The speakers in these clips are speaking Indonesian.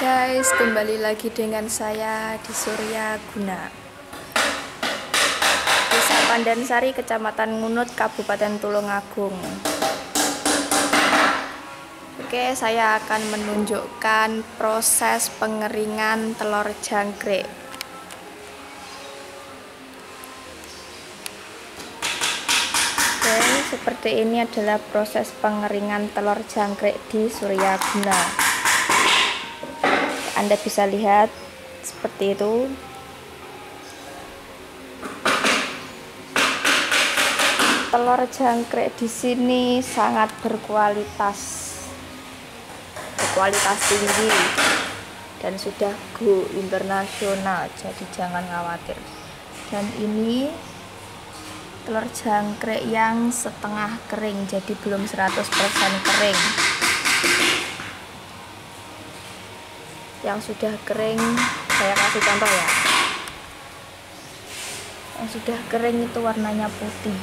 guys, kembali lagi dengan saya di Surya Guna. Desa Pandansari, Kecamatan Ngunut, Kabupaten Tulungagung. Oke, saya akan menunjukkan proses pengeringan telur jangkrik. Oke, seperti ini adalah proses pengeringan telur jangkrik di Surya Guna anda bisa lihat seperti itu. Telur jangkrik di sini sangat berkualitas. Berkualitas tinggi dan sudah go internasional, jadi jangan khawatir. Dan ini telur jangkrik yang setengah kering, jadi belum 100% kering. Yang sudah kering saya kasih contoh ya. Yang sudah kering itu warnanya putih.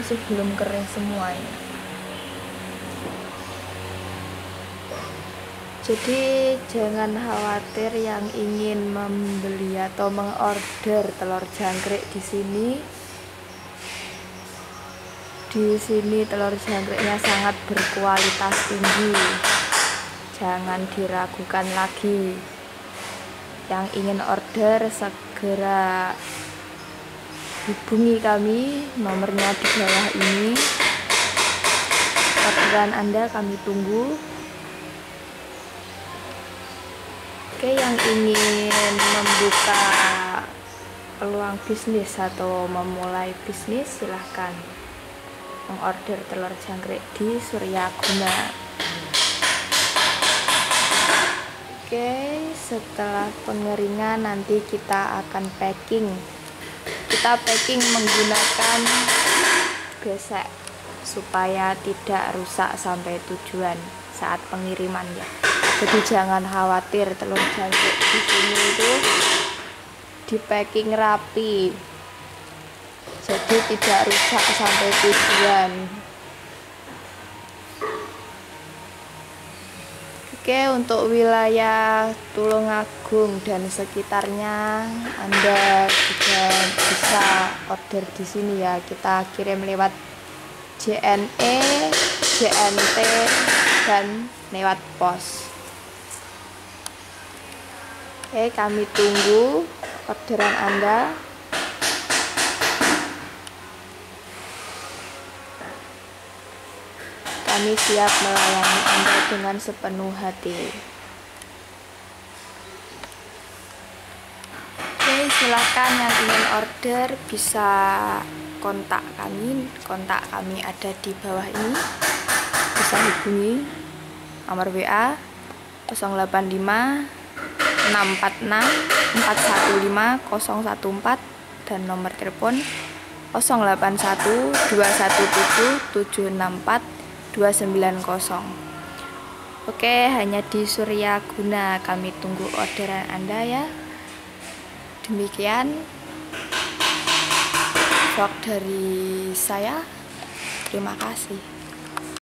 Masih belum kering semua ini. Jadi jangan khawatir yang ingin membeli atau mengorder telur jangkrik di sini di sini telur jangkriknya sangat berkualitas tinggi. Jangan diragukan lagi. Yang ingin order segera hubungi kami nomornya di bawah ini. Orderan anda kami tunggu. Oke yang ingin membuka peluang bisnis atau memulai bisnis silahkan mengorder telur jangkrik di Surya Guna oke setelah pengeringan nanti kita akan packing. Kita packing menggunakan besek supaya tidak rusak sampai tujuan saat pengiriman ya jadi jangan khawatir telur jangkrik di sini itu di packing rapi jadi tidak rusak sampai tujuan. Oke untuk wilayah Tulungagung dan sekitarnya Anda juga bisa order di sini ya. Kita kirim lewat JNE, JNT dan lewat pos. Oke kami tunggu orderan Anda Kami siap melayani Anda dengan sepenuh hati. Oke, silakan yang ingin order bisa kontak kami. Kontak kami ada di bawah ini. Bisa hubungi nomor WA 085 646 415 014 dan nomor telepon 081 217 764 290 Oke hanya di Surya Guna. Kami tunggu orderan Anda ya. Demikian vlog dari saya. Terima kasih